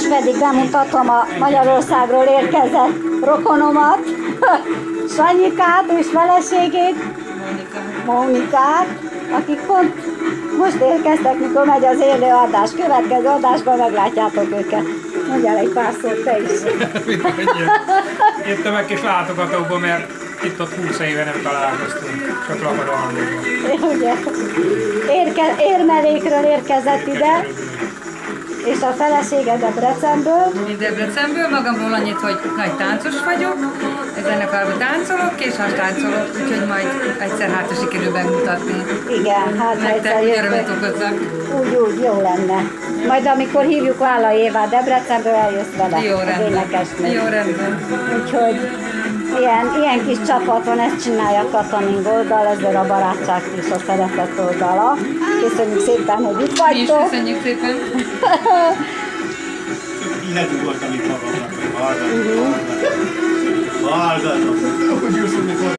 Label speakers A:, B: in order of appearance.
A: Most pedig bemutatom a Magyarországról érkezett rokonomat, Sanyikát és feleségét, Mónikát, akik pont most érkeztek, mikor megy az élő adás. Következő adásban meglátjátok őket. Mondjál egy pár szót te is.
B: Jöttem egy kis látogatóba, mert itt ott 20 éve nem találkoztunk, csak.
A: Ugye? Érke, érmelékről érkezett ide, és a felesége Debrecenből.
C: Én Debrecenből, magamról annyit, hogy nagy táncos vagyok, zenekarban táncolok, és has táncolok, úgyhogy majd egyszer hát sikerül megmutatni.
A: Igen, hát ha egyszer
C: Nektek
A: jövök. Úgy, úgy, jó lenne. Majd amikor hívjuk Vála Évát Debrecenből, eljössz vele
C: Jó rendben. Jó rendben.
A: Úgyhogy ilyen, ilyen kis csapat van, ezt csinálja Katanin oldal, ezzel a barátság és a szeretet oldala. Köszönjük szépen, hogy itt
C: Mi is
A: vagytok.
C: köszönjük szépen.
D: Illetve voltam itt magamnak, hogy hallgatom. Hallgatom.